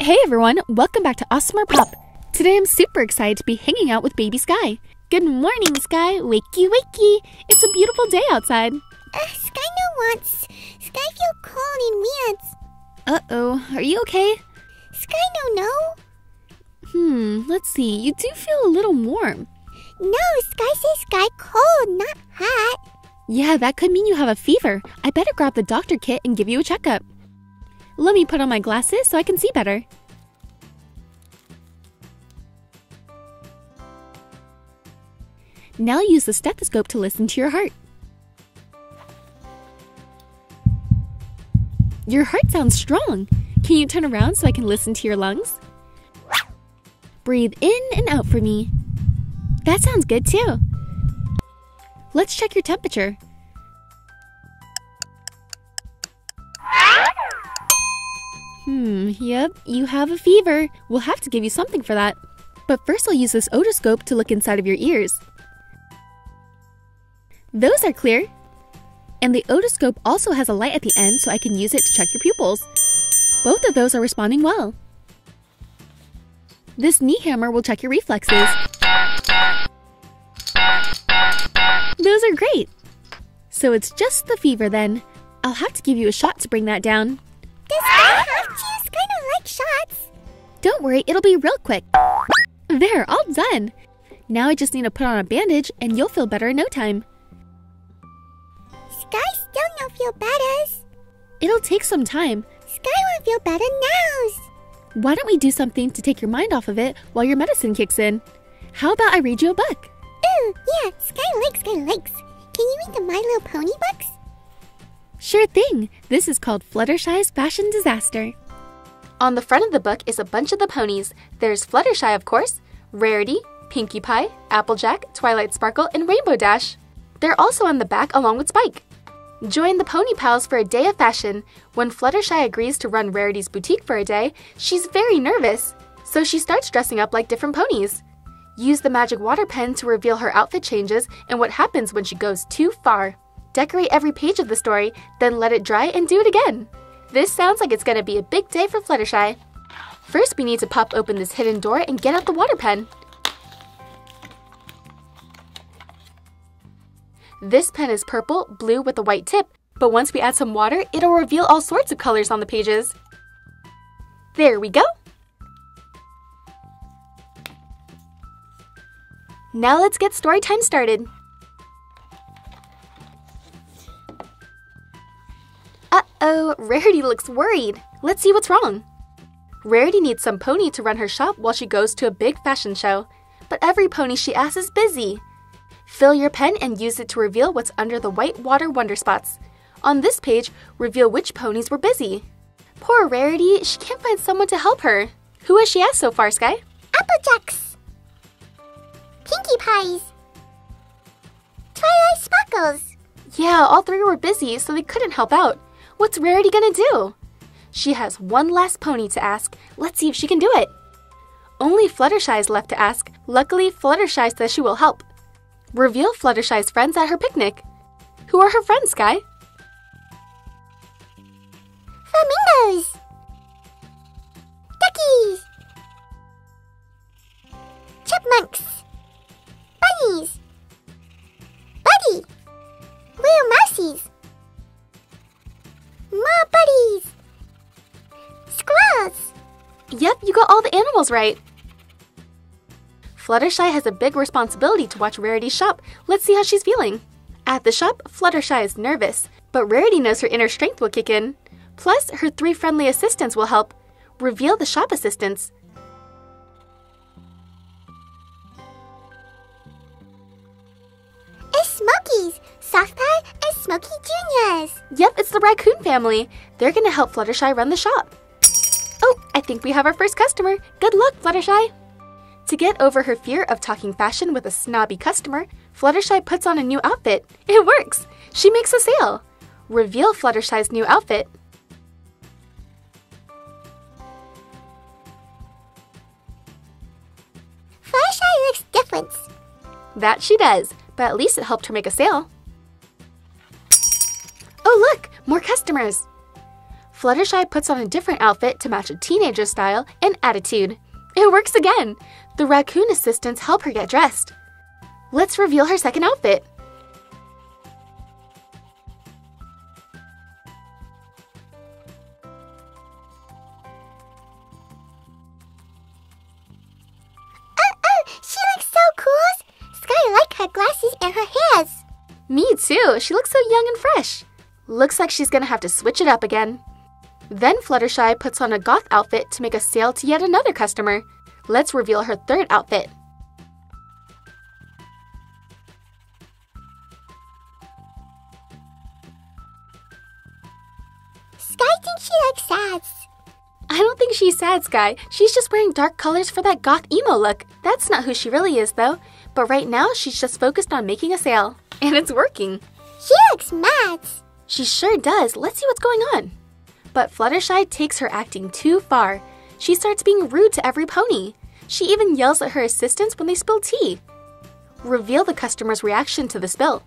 Hey everyone, welcome back to AWESMR Pop. Today I'm super excited to be hanging out with baby Skye. Good morning, Skye. Wakey, wakey. It's a beautiful day outside. Uh, Skye no wants. Skye feel cold and weird. Uh oh, are you okay? Skye no know. Hmm, let's see. You do feel a little warm. No, Skye say Skye cold, not hot. Yeah, that could mean you have a fever. I better grab the doctor kit and give you a checkup. Let me put on my glasses so I can see better. Now use the stethoscope to listen to your heart. Your heart sounds strong. Can you turn around so I can listen to your lungs? Breathe in and out for me. That sounds good too. Let's check your temperature. Hmm, yep, you have a fever. We'll have to give you something for that. But first I'll use this otoscope to look inside of your ears. Those are clear. And the otoscope also has a light at the end so I can use it to check your pupils. Both of those are responding well. This knee hammer will check your reflexes. Those are great. So it's just the fever then. I'll have to give you a shot to bring that down. Like shots. Don't worry, it'll be real quick. There, all done. Now I just need to put on a bandage and you'll feel better in no time. Skye still no feel better. It'll take some time. Skye won't feel better now. Why don't we do something to take your mind off of it while your medicine kicks in? How about I read you a book? Ooh, yeah, Skye likes, Skye likes. Can you read the My Little Pony books? Sure thing. This is called Fluttershy's Fashion Disaster. On the front of the book is a bunch of the ponies. There's Fluttershy, of course, Rarity, Pinkie Pie, Applejack, Twilight Sparkle, and Rainbow Dash. They're also on the back along with Spike. Join the Pony Pals for a day of fashion. When Fluttershy agrees to run Rarity's boutique for a day, she's very nervous. So she starts dressing up like different ponies. Use the magic water pen to reveal her outfit changes and what happens when she goes too far. Decorate every page of the story, then let it dry and do it again. This sounds like it's to be a big day for Fluttershy. First, we need to pop open this hidden door and get out the water pen. This pen is purple, blue with a white tip, but once we add some water, it'll reveal all sorts of colors on the pages. There we go! Now let's get story time started. Uh-oh, Rarity looks worried. Let's see what's wrong. Rarity needs some pony to run her shop while she goes to a big fashion show. But every pony she asks is busy. Fill your pen and use it to reveal what's under the white water wonder spots. On this page, reveal which ponies were busy. Poor Rarity, she can't find someone to help her. Who has she asked so far, Skye? Applejacks. Pinkie Pies. Twilight Sparkles. Yeah, all three were busy, so they couldn't help out. What's Rarity gonna do? She has one last pony to ask. Let's see if she can do it. Only Fluttershy is left to ask. Luckily, Fluttershy says she will help. Reveal Fluttershy's friends at her picnic. Who are her friends, Skye? Flamingos. Duckies. Chipmunks. Yep, you got all the animals right. Fluttershy has a big responsibility to watch Rarity's shop. Let's see how she's feeling. At the shop, Fluttershy is nervous, but Rarity knows her inner strength will kick in. Plus, her three friendly assistants will help. Reveal the shop assistants. It's Smokies. Softpie and Smoky Juniors. Yep, it's the raccoon family. They're gonna help Fluttershy run the shop. I think we have our first customer. Good luck, Fluttershy. To get over her fear of talking fashion with a snobby customer, Fluttershy puts on a new outfit. It works! She makes a sale. Reveal Fluttershy's new outfit. Fluttershy looks different. That she does, but at least it helped her make a sale. Oh, look! More customers! Fluttershy puts on a different outfit to match a teenager style and attitude. It works again! The raccoon assistants help her get dressed. Let's reveal her second outfit. Oh, oh, she looks so cool. Skye, like her glasses and her hairs. Me too. She looks so young and fresh. Looks like she's gonna have to switch it up again. Then Fluttershy puts on a goth outfit to make a sale to yet another customer. Let's reveal her third outfit. Skye thinks she looks sad. I don't think she's sad, Skye. She's just wearing dark colors for that goth emo look. That's not who she really is, though. But right now, she's just focused on making a sale. And it's working. She looks mad. She sure does. Let's see what's going on. But Fluttershy takes her acting too far. She starts being rude to every pony. She even yells at her assistants when they spill tea. Reveal the customer's reaction to the spill.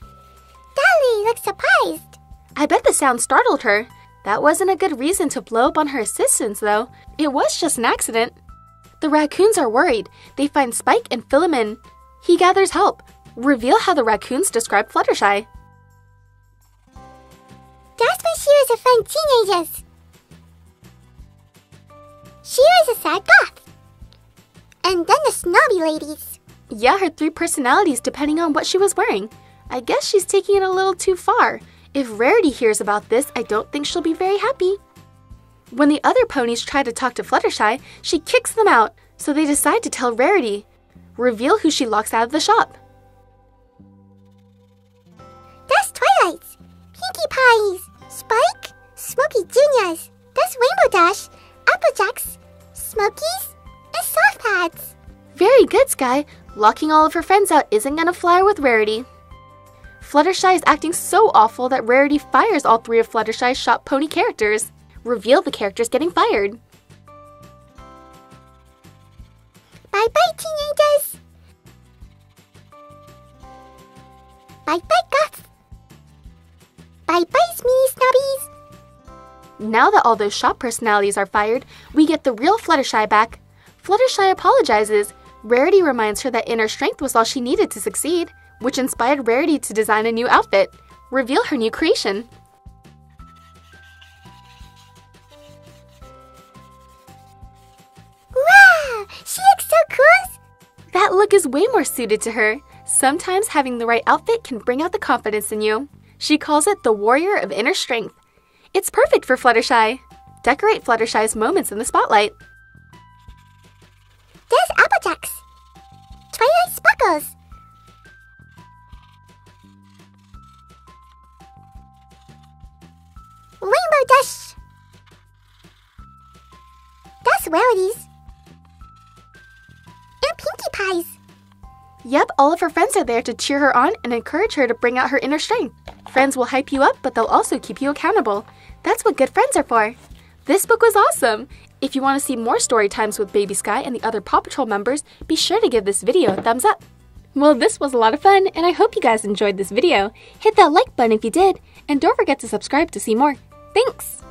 Dolly looks surprised. I bet the sound startled her. That wasn't a good reason to blow up on her assistants, though. It was just an accident. The raccoons are worried. They find Spike and fill him in. He gathers help. Reveal how the raccoons describe Fluttershy. That's when she was a fun teenager. She was a sad goth. And then the snobby ladies. Yeah, her three personalities depending on what she was wearing. I guess she's taking it a little too far. If Rarity hears about this, I don't think she'll be very happy. When the other ponies try to talk to Fluttershy, she kicks them out, so they decide to tell Rarity. Reveal who she locks out of the shop. That's Twilight's! Pinkie Pies. Spike. Smokey Juniors. That's Rainbow Dash. Applejacks. Smokies. And Soft Pads. Very good, Skye. Locking all of her friends out isn't gonna fly with Rarity. Fluttershy is acting so awful that Rarity fires all three of Fluttershy's shop pony characters. Reveal the characters getting fired. Bye bye, teenagers. Bye bye, goths. Now that all those shop personalities are fired, we get the real Fluttershy back. Fluttershy apologizes. Rarity reminds her that inner strength was all she needed to succeed, which inspired Rarity to design a new outfit. Reveal her new creation. Wow, she looks so cool. That look is way more suited to her. Sometimes having the right outfit can bring out the confidence in you. She calls it the warrior of inner strength. It's perfect for Fluttershy. Decorate Fluttershy's moments in the spotlight. There's Applejacks. Twilight Sparkles. Rainbow Dash. That's Rarity's. And Pinkie Pies. Yep, all of her friends are there to cheer her on and encourage her to bring out her inner strength. Friends will hype you up, but they'll also keep you accountable. That's what good friends are for. This book was awesome! If you want to see more story times with Baby Skye and the other Paw Patrol members, be sure to give this video a thumbs up. Well, this was a lot of fun, and I hope you guys enjoyed this video. Hit that like button if you did, and don't forget to subscribe to see more. Thanks!